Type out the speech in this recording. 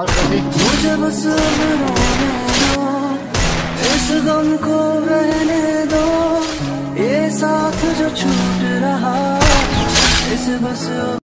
मुझे बस दो। इस गम को रहने दो। ये साथ जो छूट रहा, इस बस